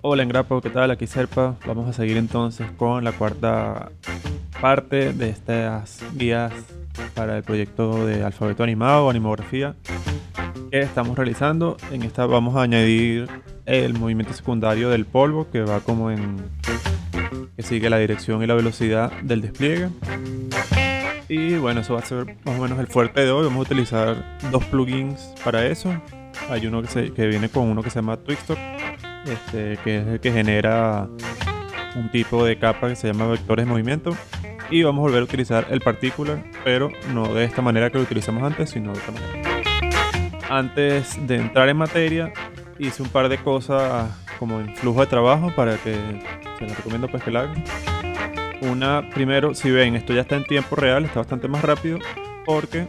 Hola Engrapo, ¿qué tal? Aquí Serpa. Vamos a seguir entonces con la cuarta parte de estas guías para el proyecto de alfabeto animado o animografía que estamos realizando. En esta vamos a añadir el movimiento secundario del polvo que va como en que sigue la dirección y la velocidad del despliegue. Y bueno, eso va a ser más o menos el fuerte de hoy. Vamos a utilizar dos plugins para eso. Hay uno que, se, que viene con uno que se llama Twixtor, este, que es el que genera un tipo de capa que se llama vectores de movimiento. Y vamos a volver a utilizar el particular, pero no de esta manera que lo utilizamos antes, sino de otra manera. Antes de entrar en materia, hice un par de cosas como en flujo de trabajo para que se les recomiendo pues que la hagan. Una, primero, si ven, esto ya está en tiempo real, está bastante más rápido porque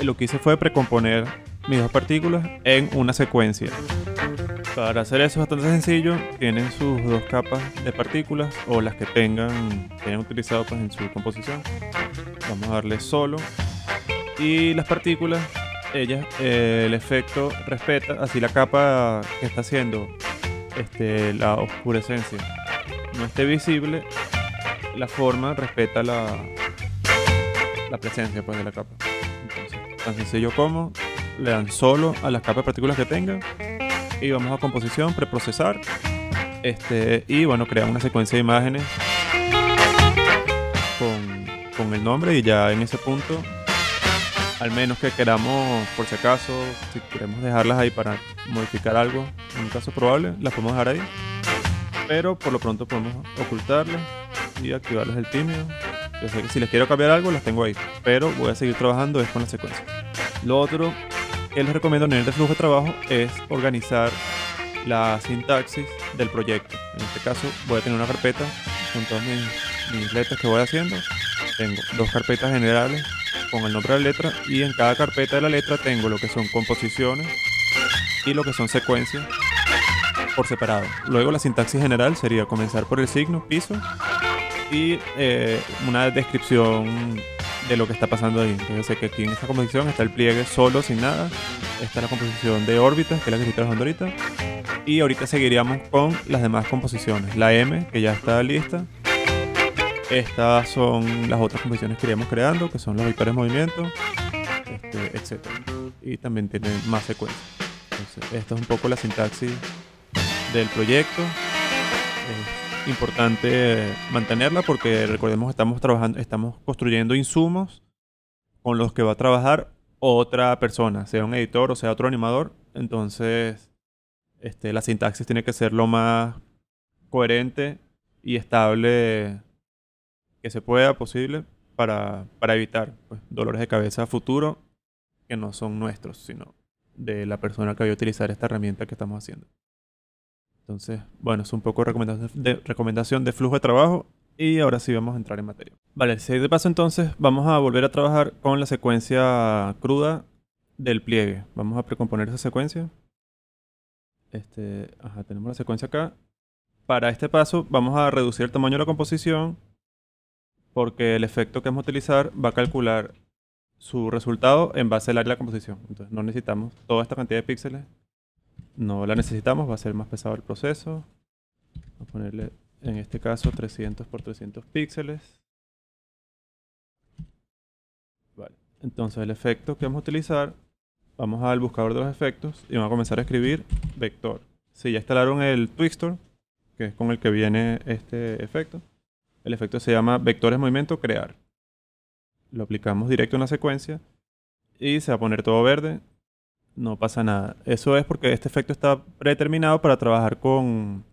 lo que hice fue precomponer mis dos partículas en una secuencia. Para hacer eso es bastante sencillo, tienen sus dos capas de partículas o las que tengan, que hayan utilizado pues, en su composición. Vamos a darle solo. Y las partículas, ellas, eh, el efecto respeta así la capa que está haciendo este, la oscurescencia no esté visible, la forma respeta la, la presencia pues, de la capa. Tan sencillo como le dan solo a las capas de partículas que tengan y vamos a composición, preprocesar este, y bueno, crear una secuencia de imágenes con, con el nombre y ya en ese punto al menos que queramos, por si acaso, si queremos dejarlas ahí para modificar algo, en un caso probable, las podemos dejar ahí. Pero por lo pronto podemos ocultarlas y activarles el tímido. Yo sé que si les quiero cambiar algo, las tengo ahí. Pero voy a seguir trabajando es con la secuencia. Lo otro que les recomiendo en el flujo de trabajo es organizar la sintaxis del proyecto. En este caso voy a tener una carpeta con todas mis, mis letras que voy haciendo. Tengo dos carpetas generales con el nombre de la letra y en cada carpeta de la letra tengo lo que son composiciones y lo que son secuencias por separado. Luego la sintaxis general sería comenzar por el signo, piso y eh, una descripción de lo que está pasando ahí. Entonces que aquí en esta composición está el pliegue solo, sin nada. Está la composición de órbitas, que es la que estoy trabajando ahorita. Y ahorita seguiríamos con las demás composiciones. La M, que ya está lista. Estas son las otras composiciones que iríamos creando, que son los vectores de movimiento, este, etc. Y también tienen más secuencias. Entonces, esta es un poco la sintaxis del proyecto. Importante mantenerla porque recordemos estamos trabajando, estamos construyendo insumos con los que va a trabajar otra persona, sea un editor o sea otro animador. Entonces, este, la sintaxis tiene que ser lo más coherente y estable que se pueda posible para, para evitar pues, dolores de cabeza futuro que no son nuestros, sino de la persona que vaya a utilizar esta herramienta que estamos haciendo. Entonces, bueno, es un poco recomendación de, recomendación de flujo de trabajo y ahora sí vamos a entrar en materia. Vale, si de paso entonces vamos a volver a trabajar con la secuencia cruda del pliegue. Vamos a precomponer esa secuencia. Este, ajá, tenemos la secuencia acá. Para este paso vamos a reducir el tamaño de la composición porque el efecto que vamos a utilizar va a calcular su resultado en base al área de la composición. Entonces no necesitamos toda esta cantidad de píxeles. No la necesitamos, va a ser más pesado el proceso. Vamos a ponerle en este caso 300 por 300 píxeles. Vale. Entonces el efecto que vamos a utilizar, vamos al buscador de los efectos y vamos a comenzar a escribir vector. Si ya instalaron el Twixtor, que es con el que viene este efecto, el efecto se llama vectores movimiento crear. Lo aplicamos directo en la secuencia y se va a poner todo verde. No pasa nada. Eso es porque este efecto está predeterminado para trabajar con,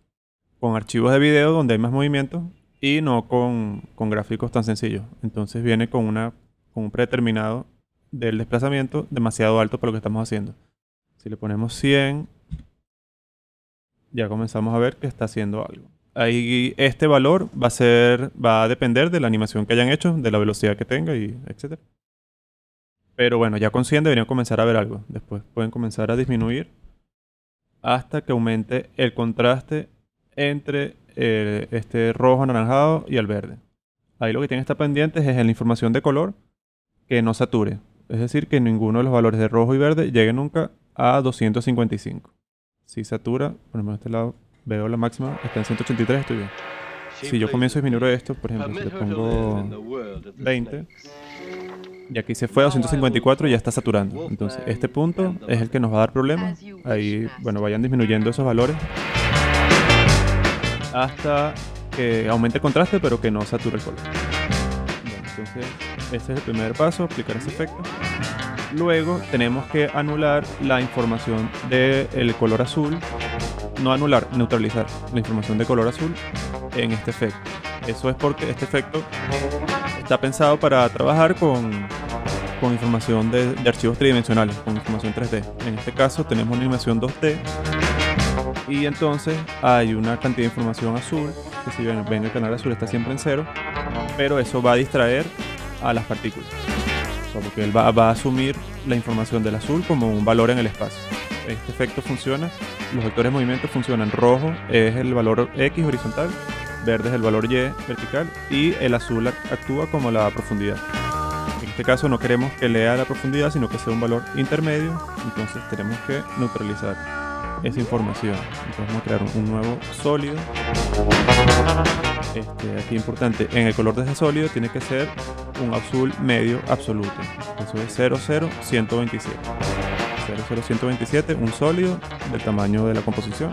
con archivos de video donde hay más movimiento y no con, con gráficos tan sencillos. Entonces viene con, una, con un predeterminado del desplazamiento demasiado alto para lo que estamos haciendo. Si le ponemos 100, ya comenzamos a ver que está haciendo algo ahí este valor va a ser, va a depender de la animación que hayan hecho, de la velocidad que tenga y etc. Pero bueno, ya con 100 deberían comenzar a ver algo. Después pueden comenzar a disminuir hasta que aumente el contraste entre eh, este rojo anaranjado y el verde. Ahí lo que tiene que estar pendiente es la información de color que no sature. Es decir, que ninguno de los valores de rojo y verde llegue nunca a 255. si satura, por ejemplo, de este lado veo la máxima, está en 183, estoy bien. Si yo comienzo a disminuir esto, por ejemplo, si le pongo 20, y aquí se fue a 254 y ya está saturando. Entonces, este punto es el que nos va a dar problemas. Ahí, bueno, vayan disminuyendo esos valores hasta que aumente el contraste, pero que no sature el color. Bueno, entonces, este es el primer paso, aplicar ese efecto. Luego tenemos que anular la información del color azul. No anular, neutralizar la información de color azul en este efecto. Eso es porque este efecto está pensado para trabajar con, con información de, archivos tridimensionales, con información 3D. En este caso tenemos una animación 2D y entonces hay una cantidad de información azul, que si ven, el canal azul está siempre en cero, pero eso va a distraer a las partículas. porque él va, va a asumir la información del azul como un valor en el espacio. Este efecto funciona, los vectores de movimiento funcionan. Rojo es el valor X horizontal, verde es el valor Y vertical y el azul actúa como la profundidad. En este caso no queremos que lea la profundidad, sino que sea un valor intermedio, entonces tenemos que neutralizar esa información. Entonces vamos a crear un nuevo sólido. Este, aquí importante, en el color de ese sólido tiene que ser un azul medio absoluto. Eso es 00127. 00127, un sólido del tamaño de la composición.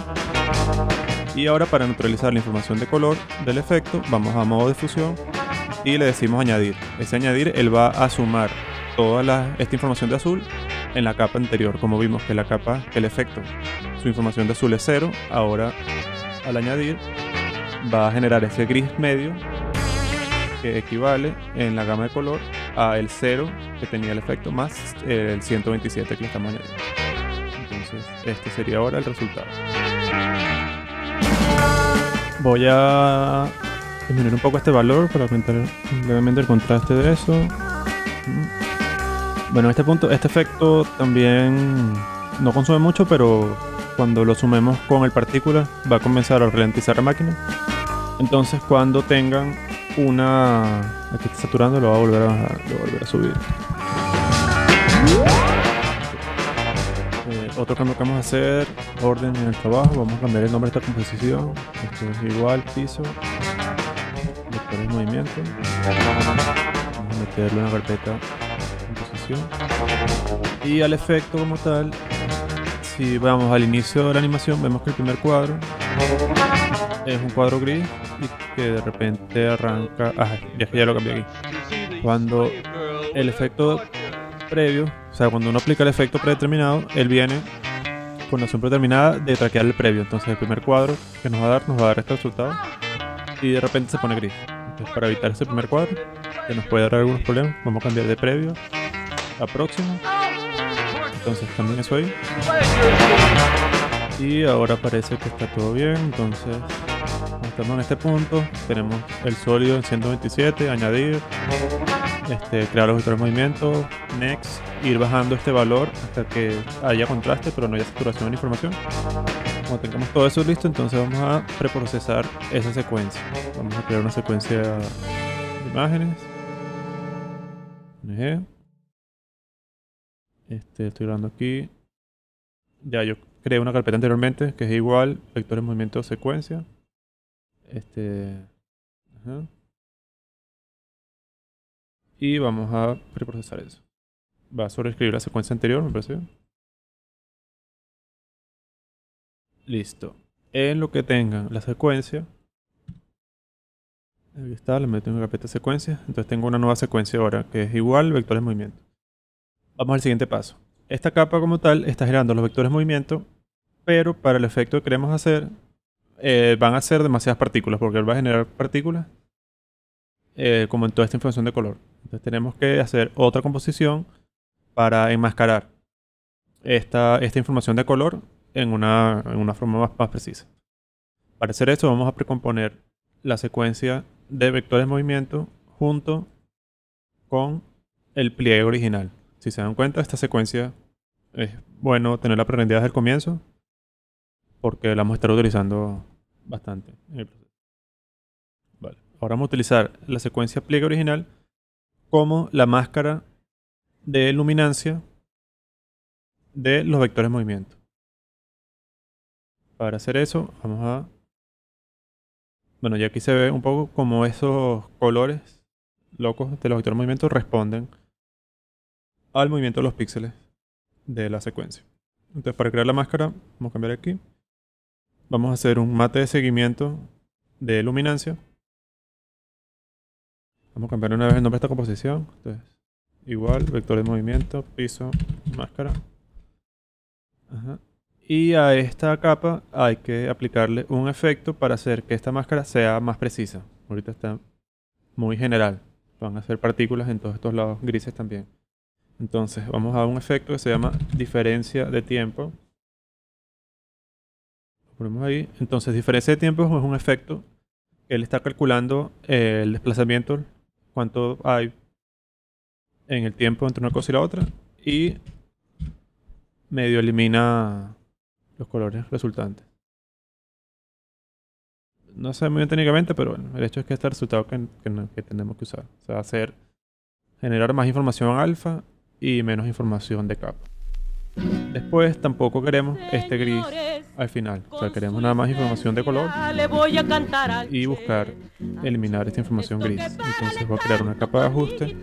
Y ahora para neutralizar la información de color del efecto, vamos a modo de fusión y le decimos añadir. Ese añadir, él va a sumar toda la, esta información de azul en la capa anterior, como vimos que la capa, el efecto, su información de azul es cero, ahora al añadir va a generar ese gris medio que equivale en la gama de color a el cero que tenía el efecto más el 127 que le estamos añadiendo. Entonces este sería ahora el resultado. Voy a disminuir un poco este valor para aumentar levemente el contraste de eso. Bueno, en este punto, este efecto también no consume mucho, pero cuando lo sumemos con el partícula va a comenzar a ralentizar la máquina. Entonces cuando tengan una... Aquí está saturando, lo va a volver a bajar, lo va a volver a subir. Eh, otro cambio que vamos a hacer, orden en el trabajo, vamos a cambiar el nombre de esta composición. Esto es igual, piso, vectores movimiento. Vamos a meterlo en la carpeta y al efecto como tal, si vamos al inicio de la animación, vemos que el primer cuadro es un cuadro gris y que de repente arranca. Ah, ya ya lo cambié aquí. Cuando el efecto previo, o sea, cuando uno aplica el efecto predeterminado, él viene con la opción predeterminada de traquear el previo. Entonces, el primer cuadro que nos va a dar, nos va a dar este resultado y de repente se pone gris. Para evitar ese primer cuadro, que nos puede dar algunos problemas, vamos a cambiar de previo a próximo. Entonces también eso ahí. Y ahora parece que está todo bien. Entonces, estamos en este punto. Tenemos el sólido en 127, añadir, este, crear los vectores de movimiento, next, ir bajando este valor hasta que haya contraste, pero no haya saturación de información. Cuando tengamos todo eso listo, entonces vamos a preprocesar esa secuencia. Vamos a crear una secuencia de imágenes. Este, estoy grabando aquí. Ya yo creé una carpeta anteriormente que es igual, vectores movimiento secuencia. Este. Y vamos a preprocesar eso. Va a sobreescribir la secuencia anterior, me parece. Listo. En lo que tengan la secuencia. Ahí está, le meto en la carpeta secuencia. Entonces tengo una nueva secuencia ahora que es igual, vectores movimiento. Vamos al siguiente paso. Esta capa como tal está generando los vectores de movimiento, pero para el efecto que queremos hacer eh, van a ser demasiadas partículas, porque él va a generar partículas eh, como en toda esta información de color. Entonces tenemos que hacer otra composición para enmascarar esta, esta información de color en una, en una forma más, más precisa. Para hacer eso vamos a precomponer la secuencia de vectores movimiento junto con el pliegue original. Si se dan cuenta, esta secuencia es bueno tenerla prendida desde el comienzo porque la vamos a estar utilizando bastante Vale. Ahora vamos a utilizar la secuencia pliegue original como la máscara de luminancia de los vectores movimiento. Para hacer eso, vamos a... Bueno, ya aquí se ve un poco como esos colores locos de los vectores de movimiento responden al movimiento de los píxeles de la secuencia. Entonces, para crear la máscara, vamos a cambiar aquí. Vamos a hacer un mate de seguimiento de luminancia. Vamos a cambiar una vez el nombre de esta composición. Entonces, igual, vector de movimiento, piso, máscara. Y a esta capa hay que aplicarle un efecto para hacer que esta máscara sea más precisa. Ahorita está muy general. Van a ser partículas en todos estos lados grises también. Entonces vamos a un efecto que se llama diferencia de tiempo. Lo ponemos ahí. Entonces diferencia de tiempo es un efecto. Él está calculando el desplazamiento, cuánto hay en el tiempo entre una cosa y la otra. Y medio elimina los colores resultantes. No sé muy bien técnicamente, pero bueno, el hecho es que este es el resultado que, que tenemos que usar. O sea, hacer, generar más información alfa y menos información de capa. Después tampoco queremos este gris al final. O sea, queremos nada más información de color y buscar eliminar esta información gris. Entonces voy a crear una capa de ajuste.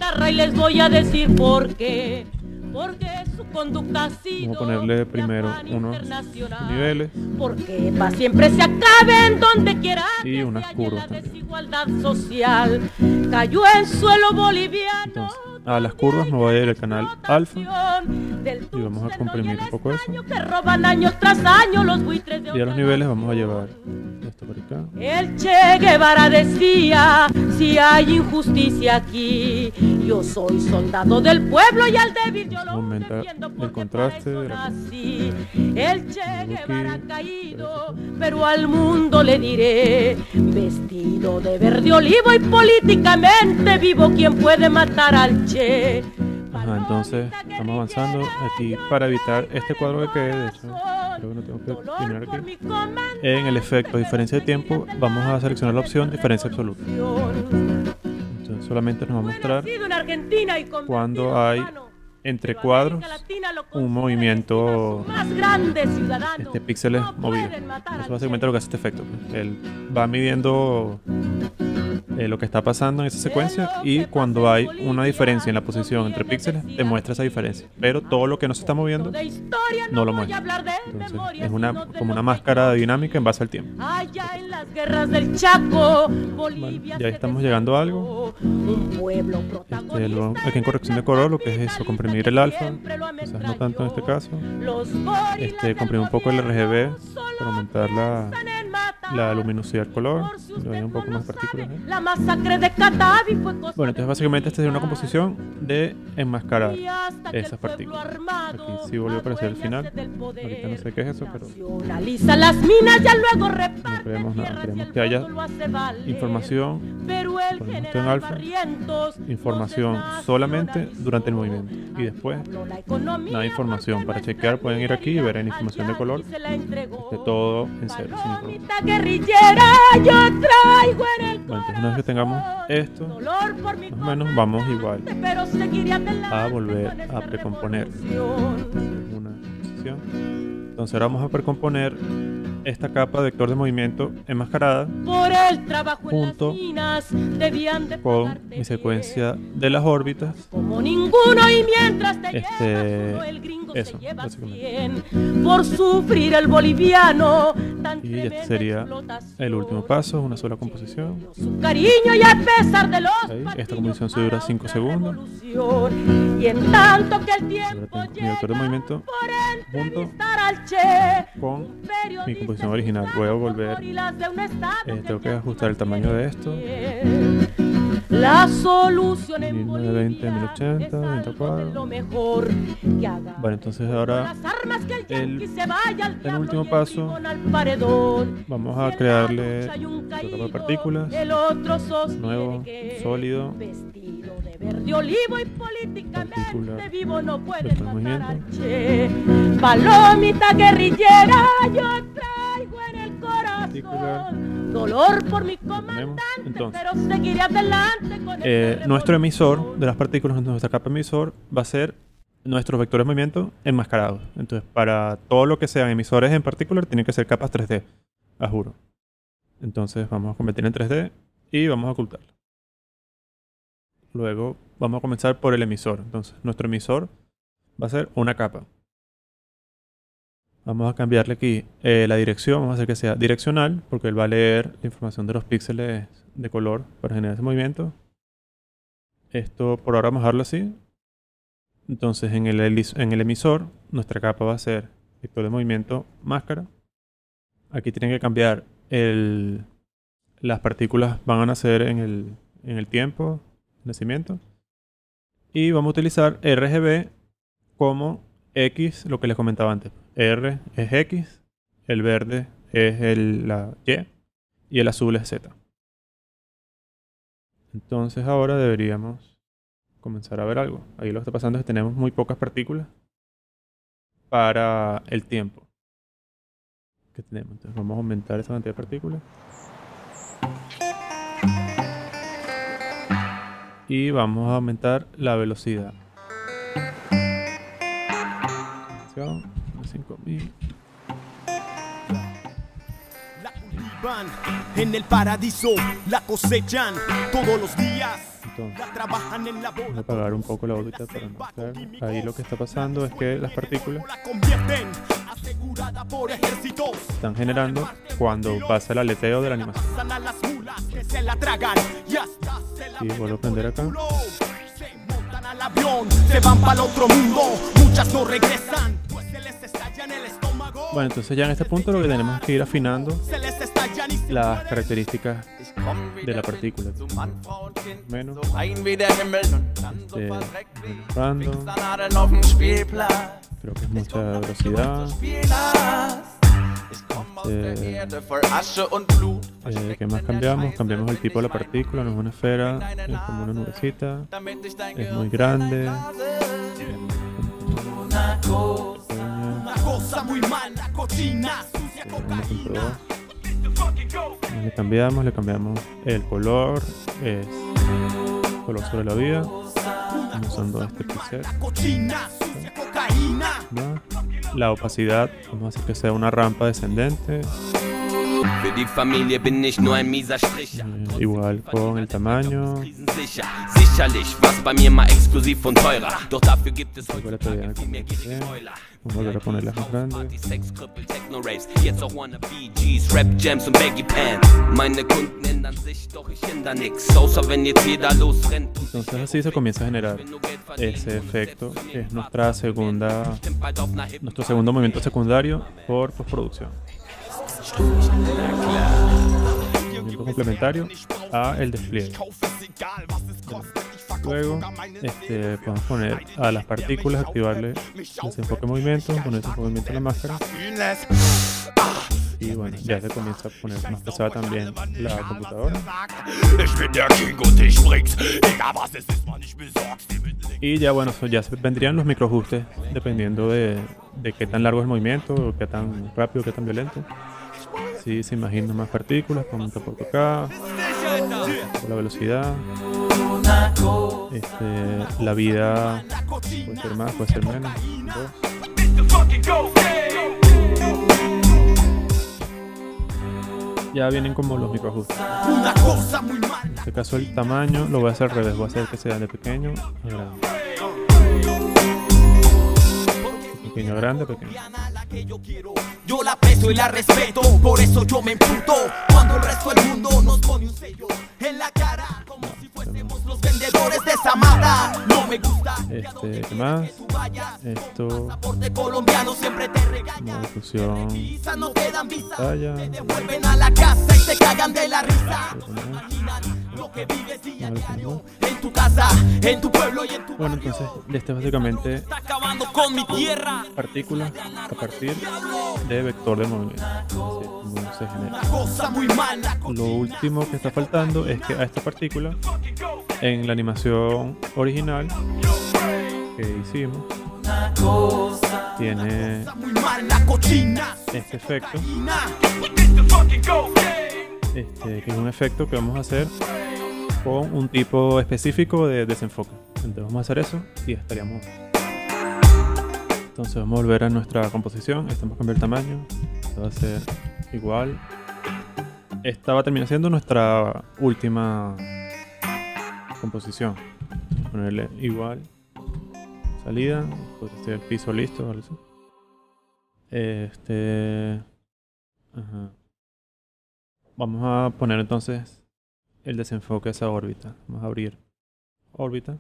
Porque su conducta ha Vamos a ponerle primero unos niveles. Porque para siempre se donde quiera. Y unas curvas también. desigualdad social cayó suelo boliviano. Entonces, a las curvas me voy a ir al canal alfa y vamos a comprimir un poco eso. Y a los niveles vamos a llevar esto por acá. El Che Guevara decía, si hay injusticia aquí, yo soy soldado del pueblo y al débil yo lo Aumenta el contraste de la... El Che Guevara ha caído, pero al mundo le diré, vestido de verde olivo y políticamente vivo, quien puede matar al Che? Ajá, entonces estamos avanzando aquí para evitar este cuadro que quede, de hecho creo que no tengo que aquí. En el efecto diferencia de tiempo vamos a seleccionar la opción diferencia absoluta. Entonces solamente nos va a mostrar cuando hay entre cuadros un movimiento este píxeles movidos. Eso básicamente lo que hace este efecto. Pues. Él va midiendo eh, lo que está pasando en esa secuencia y cuando hay una diferencia en la posición entre píxeles te muestra esa diferencia. Pero todo lo que no se está moviendo no lo muestra. Entonces es una, como una máscara dinámica en base al tiempo. ya estamos llegando a algo. Este, aquí en corrección de color lo que es eso, comprimir el alfa, quizás no tanto en este caso. Este, comprimir un poco el RGB para aumentar la, la luminosidad del color, un poco más partículas. ¿eh? La masacre de Catavi fue Bueno, entonces básicamente esta es una composición de enmascarar esas partículas. Aquí sí volvió a aparecer el final. Ahorita no sé qué es eso, pero las minas ya luego no queremos nada. Queremos que haya información, esto en alfa, información solamente durante el movimiento y después nada información. Para chequear pueden ir aquí y ver en información de color de todo en cero, sin información guerrillera yo traigo en el bueno, entonces una vez que tengamos esto, más o menos vamos igual a volver a precomponer. Entonces ahora vamos a precomponer esta capa de vector de movimiento enmascarada Por el trabajo junto con mi secuencia de las órbitas. Como ninguno y mientras te este, el gringo eso, bien por sufrir el boliviano. Y este sería el último paso, una sola composición. Cariño y a pesar de los Ahí, esta composición se dura 5 segundos. Y en tanto que el tiempo mi vector de movimiento junto con mi composición original. Voy a volver. Eh, tengo que ajustar el tamaño de esto. La solución 1920, 1080, 24. Bueno, entonces ahora el, el último paso vamos a crearle de partículas nuevo, sólido verde olivo y políticamente vivo no puede matar Palomita guerrillera en dolor por mi comandante, Entonces, pero seguiré adelante con eh, Nuestro emisor de las partículas, nuestra capa emisor, va a ser nuestros vectores de movimiento enmascarados. Entonces, para todo lo que sean emisores en particular, tienen que ser capas 3D, a juro. Entonces, vamos a convertir en 3D y vamos a ocultarlo. Luego, vamos a comenzar por el emisor. Entonces, nuestro emisor va a ser una capa. Vamos a cambiarle aquí eh, la dirección, vamos a hacer que sea direccional, porque él va a leer la información de los píxeles de color para generar ese movimiento. Esto por ahora vamos a dejarlo así. Entonces en el, en el emisor, nuestra capa va a ser vector de movimiento máscara. Aquí tienen que cambiar el, las partículas, van a nacer en el, en el tiempo, nacimiento. Y vamos a utilizar RGB como X, lo que les comentaba antes. R es X, el verde es el, la Y y el azul es Z. Entonces ahora deberíamos comenzar a ver algo. Ahí lo que está pasando es que tenemos muy pocas partículas para el tiempo que tenemos. Entonces vamos a aumentar esa cantidad de partículas. Y vamos a aumentar la velocidad. 5000. La cultivan en el paraíso, la cosechan todos los días. Entonces, La trabajan en la voy a apagar un poco la órbita para mostrar. Ahí lo que está pasando es que las partículas están generando cuando pasa el aleteo de la animación. Y vuelvo a prender acá. Se montan al avión, se van para el otro mundo. Muchas no regresan, Bueno, entonces ya en este punto lo que tenemos es que ir afinando las características de la partícula. Menos. Este, random. Creo que es mucha velocidad. Blut. Eh, ¿Qué más cambiamos? Cambiamos el tipo de la partícula, no es una esfera, es como una nubecita, es muy grande. Pequeña, Muy mala, cochina, sucia, eh, 1.2. cocaína. Le cambiamos, le cambiamos el color, es color sobre la vida, usando este sucia, cocaína. más. La opacidad, vamos a hacer que sea una rampa descendente, eh, igual con el tamaño. Sicherlich, was bei mir mal exklusiv und teurer. Doch dafür gibt es Igual Vamos a volver a ponerlas más losrennt. Entonces así se comienza a generar ese efecto, es nuestra segunda, nuestro segundo movimiento secundario por postproducción. Movimiento complementario a el despliegue. Luego, este, podemos poner a las partículas, activarle desenfoque movimiento, poner desenfoque movimiento en la máscara. Y bueno, ya se comienza a poner más pesada también la computadora. Y ya bueno, ya vendrían los microajustes dependiendo de, de qué tan largo es el movimiento, qué tan rápido, qué tan violento. Si se imaginan más partículas, un poco acá, por la velocidad. Este, la vida puede ser más, puede ser menos. Ya vienen como los microajustes. En este caso el tamaño lo voy a hacer al revés, voy a hacer que sea de pequeño a grande. Pequeño a grande, pequeño. yo la aprecio y la respeto, por eso yo me emputo. Cuando el resto del mundo nos pone un sello en la cara, vendedores de. No me gusta. Este, ¿qué más? Esto, pasaporte colombiano siempre te regaña. no te dan visa, pantalla. te devuelven a la casa y se cagan de la risa. Imaginan lo que vives día a diario. en tu casa, en tu pueblo y en tu Bueno, entonces, este es básicamente con mi tierra. partículas a partir de vector de movimiento. Se genera. Lo último que está faltando es que a esta partícula, en la animación original que hicimos, tiene este efecto, este, que es un efecto que vamos a hacer con un tipo específico de desenfoque. Entonces vamos a hacer eso y estaríamos Entonces vamos a volver a nuestra composición. Esta vamos a cambiar el tamaño. Esta va a ser igual. Esta va a terminar siendo nuestra última composición. Vamos a ponerle igual. Salida. Pues este el piso listo. Este. Vamos a poner entonces el desenfoque a esa órbita. Vamos a abrir órbita.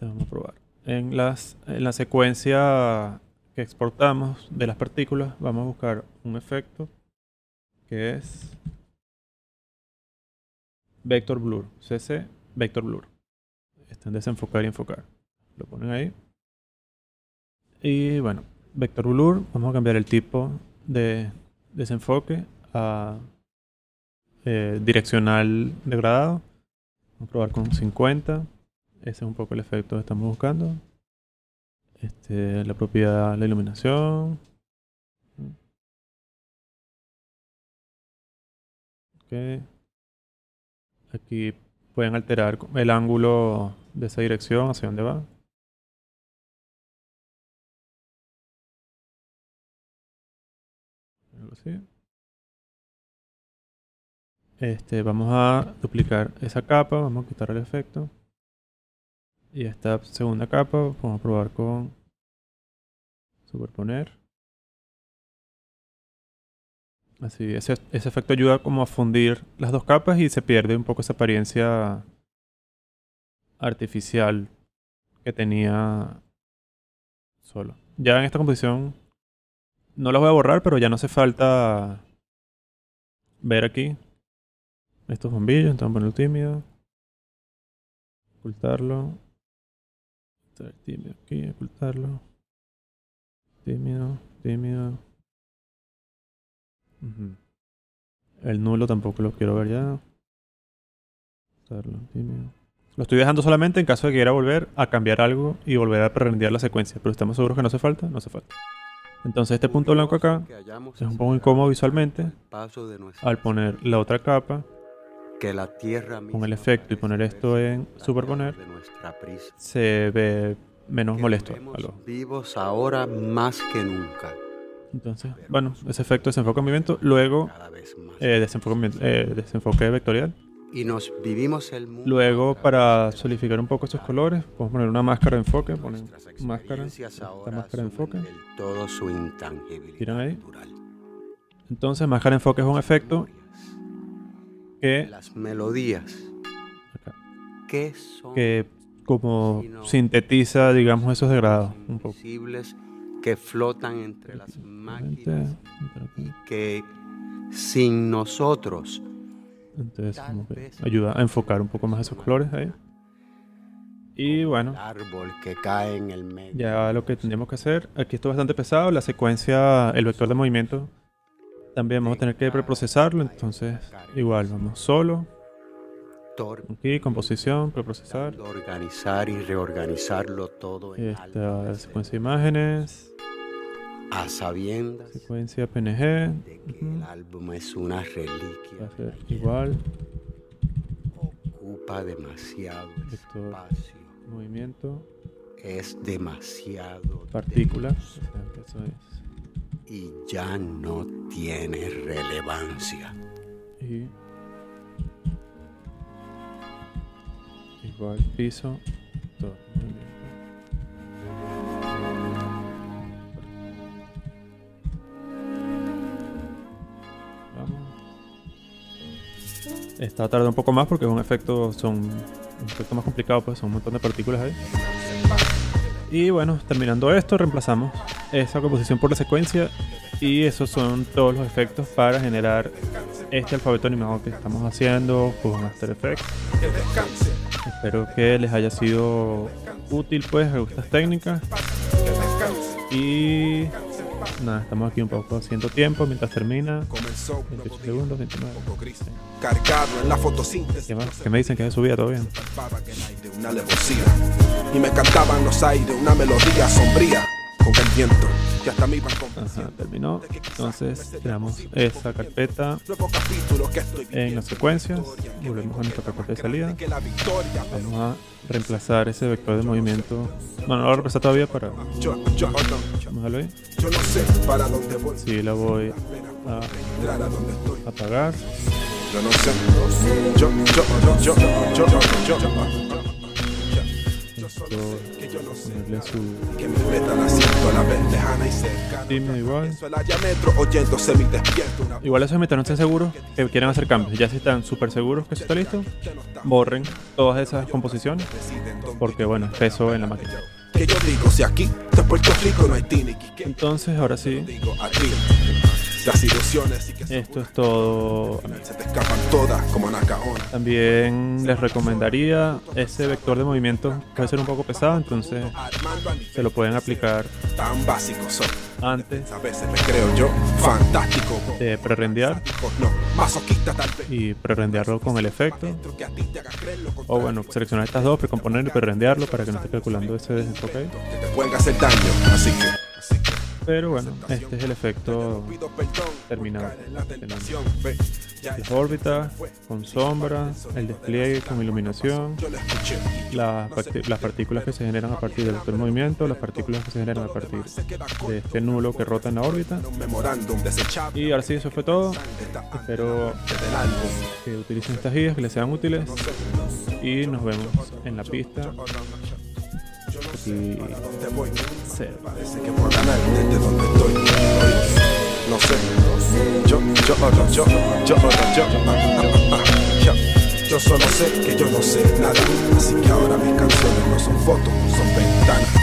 Vamos a probar. En, las, en la secuencia que exportamos de las partículas, vamos a buscar un efecto que es Vector Blur. CC Vector Blur. Está en desenfocar y enfocar. Lo ponen ahí. Y bueno, Vector Blur, vamos a cambiar el tipo de desenfoque a eh, direccional degradado. Vamos a probar con 50. Ese es un poco el efecto que estamos buscando. Este, la propiedad, la iluminación. Ok. Aquí pueden alterar el ángulo de esa dirección, hacia dónde va. Algo así. Este, vamos a duplicar esa capa, vamos a quitar el efecto. Y esta segunda capa vamos a probar con superponer. Así, ese, efecto ayuda como a fundir las dos capas y se pierde un poco esa apariencia artificial que tenía solo. Ya en esta composición no la voy a borrar, pero ya no hace falta ver aquí estos bombillos. Entonces vamos a ponerlo tímido. Ocultarlo. Tímido aquí, ocultarlo. Tímido, tímido. El nulo tampoco lo quiero ver ya. Ocultarlo, tímido. Lo estoy dejando solamente en caso de que quiera volver a cambiar algo y volver a preenviar la secuencia. Pero estamos seguros que no hace falta, no hace falta. Entonces este punto blanco acá es un poco incómodo visualmente al poner la otra capa que la tierra con el efecto y poner esto en superponer se ve menos molesto al ojo. vivos ahora más que nunca Entonces, bueno, ese efecto desenfoque en movimiento, luego eh, desenfoque, eh, desenfoque vectorial. y nos vivimos el mundo Luego, para solidificar un poco estos colores, podemos poner una máscara de enfoque, ponen máscara, esta máscara de enfoque. todo su ahí. Entonces, máscara de enfoque es un efecto que, las melodías acá, que son que como sintetiza, digamos, esos degradados un poco. que flotan entre las máquinas aquí. que sin nosotros Entonces, como que ayuda a enfocar un poco más esos colores ahí. Y bueno, árbol que cae en el medio ya lo que tendríamos que hacer, aquí esto es bastante pesado, la secuencia, el vector de movimiento, también vamos a tener que preprocesarlo, entonces igual, vamos solo, aquí, composición, preprocesar, organizar y reorganizarlo todo en esta secuencia de imágenes, a sabiendas secuencia PNG, de que el álbum es una va reliquia a ser igual, ocupa demasiado Vector. espacio. Movimiento, es demasiado partícula, denso. O sea, que eso es, y ya no tiene relevancia y igual piso, todo, movimiento. Vamos. Esta tarda un poco más porque es un efecto, son un efecto más complicado, pues son un montón de partículas ahí. Y bueno, terminando esto, reemplazamos esa composición por la secuencia y esos son todos los efectos para generar este alfabeto animado que estamos haciendo con After Effects. Espero que les haya sido útil pues estas técnicas. Y nada, estamos aquí un poco haciendo tiempo mientras termina. Comenzó 28 segundos, 29. poco gris, cargado en la fotosíntesis. ¿Qué más? ¿Qué me dicen que es su vida? ¿Todo bien? Palpaba que el aire una alevosía y me cantaban los aires una melodía sombría que hasta. Ajá, terminó. Entonces creamos esa carpeta en las secuencias. Volvemos a nuestra carpeta de salida. Vamos a reemplazar ese vector de movimiento. No, no lo voy a reemplazar todavía para. Vamos a verlo ahí. Sí, la voy a apagar. yo no sé yo, yo, yo, yo, yo, yo, yo, Esto, su que mis metas las siento a la vez lejana y cercana tímido igual. Igual esos mientras no estén seguros que quieren hacer cambios. Ya si están súper seguros que eso está listo, borren todas esas composiciones. Porque bueno, es peso en la máquina. Entonces, ahora sí, las ilusiones y que se, esto es todo. se te escapan todas como También les recomendaría ese vector de movimiento. Puede ser un poco pesado, entonces se lo pueden aplicar tan básicos son antes a veces me creo yo fantástico. de prerendear y prerendearlo con el efecto. O bueno, seleccionar estas dos, precomponer y prerendearlo para que no esté calculando ese desenfoque. que te pueden hacer daño así que así que Pero bueno, este es el efecto terminado. Las órbitas con sombras, el despliegue con iluminación, las, las partículas que se generan a partir del de movimiento, las partículas que se generan a partir de este nulo que rota en la órbita. Y ahora sí, eso fue todo. Espero que utilicen estas guías, que les sean útiles. Y nos vemos en la pista. Y cero. Parece que por ganar desde donde estoy. No sé. Yo, yo, yo, yo, yo, yo. Yo solo sé que yo no sé nada. Así que ahora mis canciones no son fotos, son ventanas.